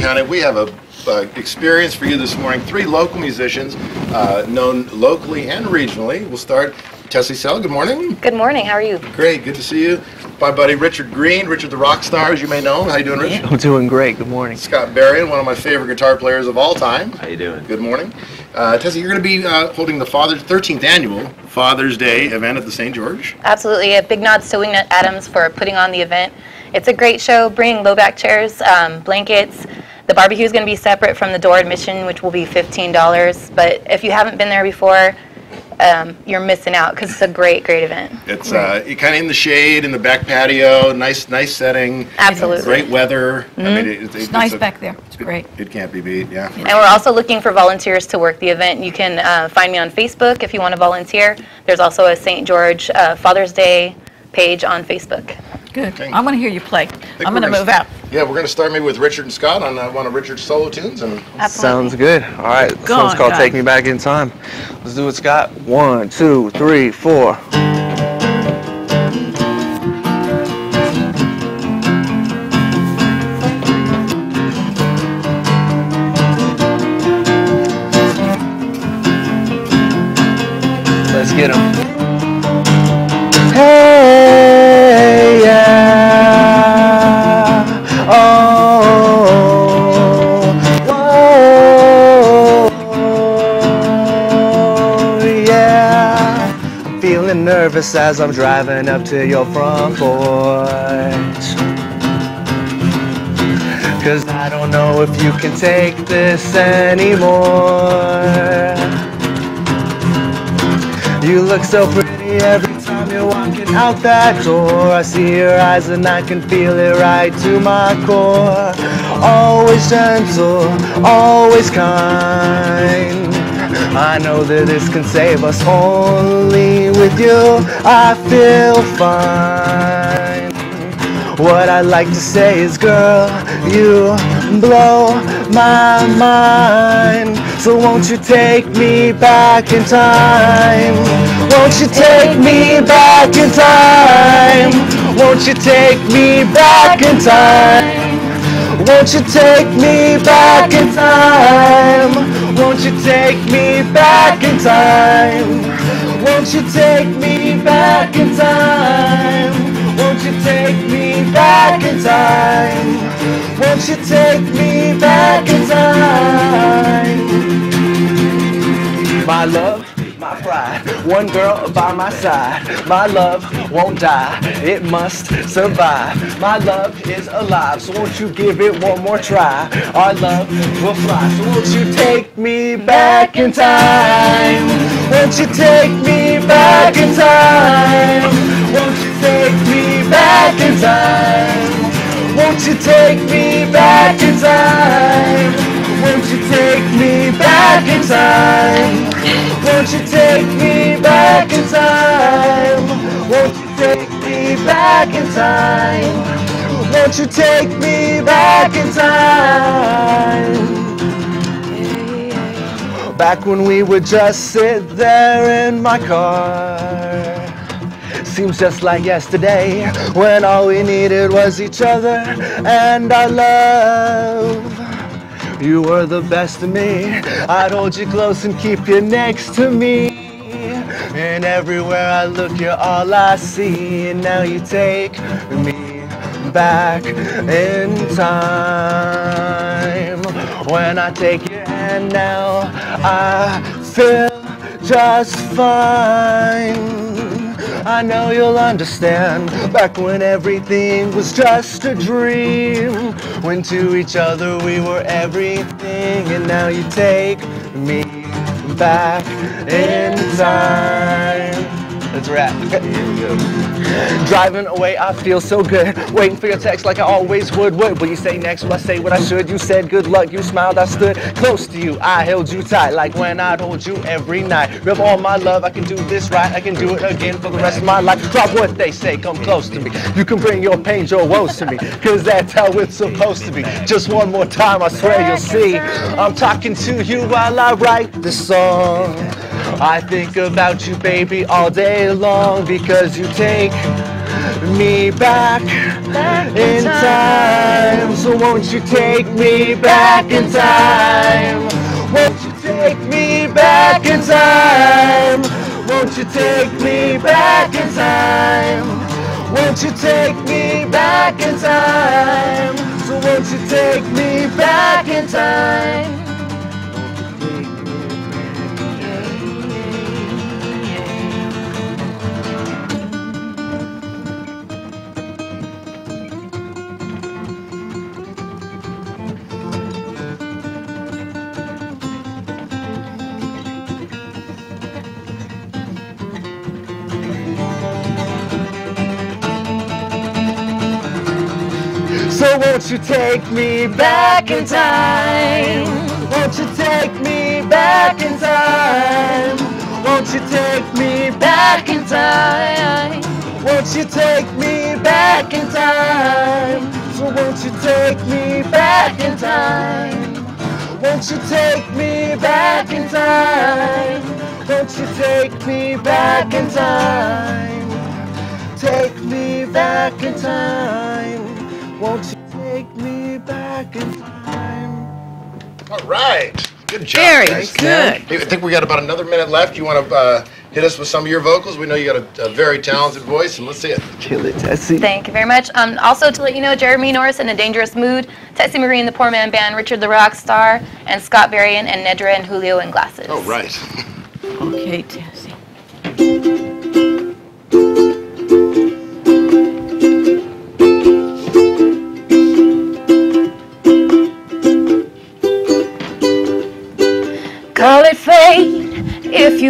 County. We have a uh, experience for you this morning. Three local musicians, uh, known locally and regionally. We'll start. Tessie Sell, good morning. Good morning. How are you? Great, good to see you. My buddy Richard Green, Richard the Rock Star, as you may know him. How you doing, Richard? I'm doing great. Good morning. Scott Berrien, one of my favorite guitar players of all time. How you doing? Good morning. Uh, Tessie, you're going to be uh, holding the Father's 13th annual Father's Day event at the St. George. Absolutely. A big nod to Wingnut Adams for putting on the event. It's a great show, bringing low back chairs, um, blankets. The barbecue is going to be separate from the door admission, which will be $15. But if you haven't been there before, um, you're missing out because it's a great, great event. It's uh, kind of in the shade, in the back patio, nice, nice setting. Absolutely. Great weather. I mean, it, it, It's it's nice a- back there. It's great. It can't be beat, yeah. And we're also looking for volunteers to work the event. You can uh, find me on Facebook if you want to volunteer. There's also a St. George uh, Father's Day page on Facebook. Good. Okay. I'm going to hear you play. I'm going to move out. Yeah, we're going to start maybe with Richard and Scott on uh, one of Richard's solo tunes. and Sounds good. All right. This Go one's called guys. Take Me Back in Time. Let's do it, Scott. One, two, three, four. Let's get 'em. Nervous as I'm driving up to your front porch. Cause I don't know if you can take this anymore. You look so pretty every time you're walking out that door. I see your eyes and I can feel it right to my core. Always gentle, always kind. I know that this can save us only with you. I feel fine. What I'd like to say is, girl, you blow my mind. So won't you take me back in time? Won't you take me back in time? Won't you take me back in time? Won't you take me back in time? Won't you take me back in time? Won't you take me back in time? Won't you take me back in time? Won't you take me back in time? My love, my pride, one girl by my side. My love won't die, it must survive. My love is alive, so won't you give it one more try? Our love will fly, so won't you take me back in time? Won't you take me back in time? Won't you take me back in time? Won't you take me back in time? Won't you take me back in time? Won't you take me back in time? Won't you take me back in time? Back when we would just sit there in my car. Seems just like yesterday when all we needed was each other and our love. You were the best of me. I'd hold you close and keep you next to me. And everywhere I look, you're all I see. And now you take me back in time. When I take your hand now, I feel just fine. I know you'll understand. Back when everything was just a dream. When to each other we were everything. And now you take me back in time. Driving away, I feel so good. Waiting for your text like I always would. What will you say next? Will I say what I should? You said good luck. You smiled. I stood close to you. I held you tight like when I'd hold you every night. Rev all my love. I can do this right. I can do it again for the rest of my life. Drop what they say. Come close to me. You can bring your pains, your woes to me. Cause that's how it's supposed to be. Just one more time, I swear you'll see. I'm talking to you while I write this song. I think about you, baby, all day long because you take me back in time. So won't you take me back in time? Won't you take me back in time? Won't you take me back in time? Won't you take me back in time? So won't you take me back in time? So won't you take me back in time? Won't you take me back in time? Won't you take me back in time? Won't you take me back in time? So won't you take me back in time? Won't you take me back in time? Won't you take me back in time? Take me back in time. Won't you back in time? All right. Good job. Very guys. good. Hey, I think we got about another minute left. You want to uh, hit us with some of your vocals? We know you got a, a very talented voice, and let's see it. Kill it, Tessie. Thank you very much. Um, also, to let you know, Jeremy Norris in A Dangerous Mood, Tessie Marie and the Poor Man Band, Richard the Rock Star, and Scott Varian and Nedra and Julio in Glasses. Oh, right. Okay, Tessie.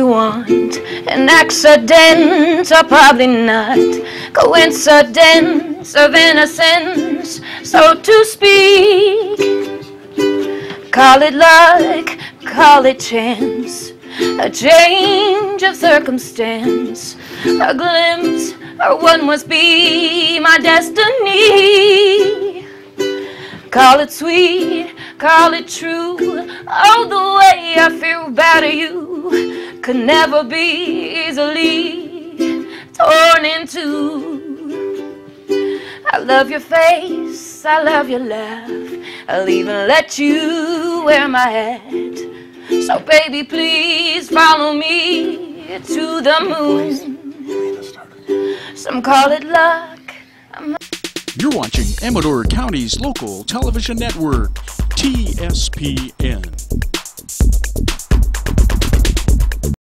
You want. An accident or probably not. Coincidence of innocence, so to speak. Call it luck, call it chance. A change of circumstance. A glimpse of one must be my destiny. Call it sweet, call it true. Oh, the way I feel about you could never be easily torn into. I love your face, I love your laugh. I'll even let you wear my hat. So, baby, please follow me to the moon. Some call it luck. You're watching Amador County's local television network, TSPN.